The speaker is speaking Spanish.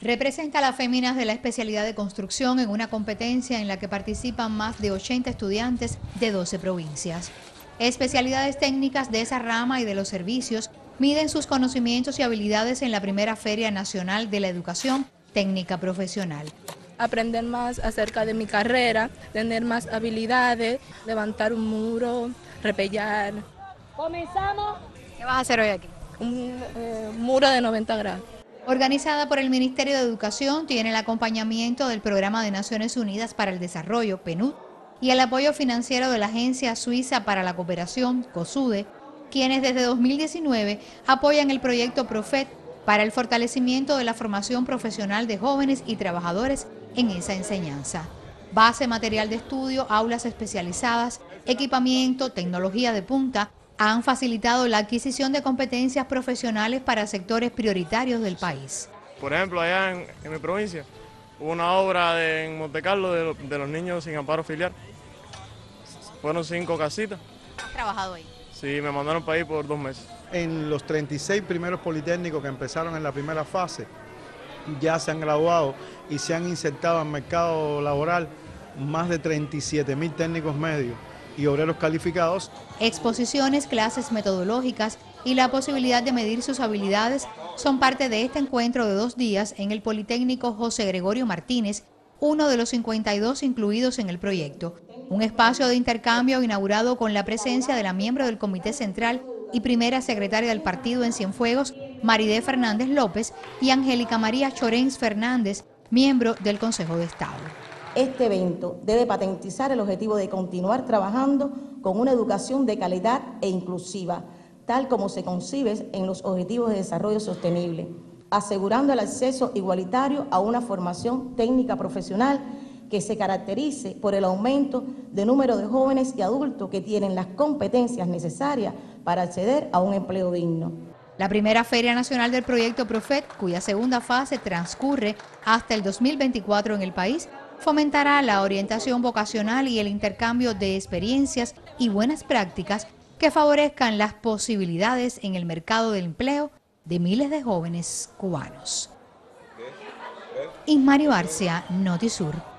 representa a las féminas de la especialidad de construcción en una competencia en la que participan más de 80 estudiantes de 12 provincias. Especialidades técnicas de esa rama y de los servicios miden sus conocimientos y habilidades en la primera Feria Nacional de la Educación Técnica Profesional. Aprender más acerca de mi carrera, tener más habilidades, levantar un muro, repellar. Comenzamos. ¿Qué vas a hacer hoy aquí? Un eh, muro de 90 grados. Organizada por el Ministerio de Educación, tiene el acompañamiento del Programa de Naciones Unidas para el Desarrollo, PNUD, y el apoyo financiero de la Agencia Suiza para la Cooperación, COSUDE, quienes desde 2019 apoyan el proyecto Profet para el fortalecimiento de la formación profesional de jóvenes y trabajadores en esa enseñanza. Base material de estudio, aulas especializadas, equipamiento, tecnología de punta, han facilitado la adquisición de competencias profesionales para sectores prioritarios del país. Por ejemplo, allá en, mi provincia hubo una obra en Montecarlo de, de los niños sin amparo filial. Fueron cinco casitas. ¿Has trabajado ahí? Sí, me mandaron para ahí por dos meses. En los 36 primeros politécnicos que empezaron en la primera fase, ya se han graduado y se han insertado al mercado laboral más de 37 mil técnicos medios y obreros calificados. Exposiciones, clases metodológicas y la posibilidad de medir sus habilidades son parte de este encuentro de dos días en el Politécnico José Gregorio Martínez, uno de los 52 incluidos en el proyecto. Un espacio de intercambio inaugurado con la presencia de la miembro del Comité Central y primera secretaria del partido en Cienfuegos, Maridé Fernández López, y Angélica María Chorens Fernández, miembro del Consejo de Estado. Este evento debe patentizar el objetivo de continuar trabajando con una educación de calidad e inclusiva, tal como se concibe en los Objetivos de Desarrollo Sostenible, asegurando el acceso igualitario a una formación técnica profesional que se caracterice por el aumento de número de jóvenes y adultos que tienen las competencias necesarias para acceder a un empleo digno. La primera Feria Nacional del Proyecto Profet, cuya segunda fase transcurre hasta el 2024 en el país, fomentará la orientación vocacional y el intercambio de experiencias y buenas prácticas que favorezcan las posibilidades en el mercado del empleo de miles de jóvenes cubanos. Ismario Arcia, Notisur.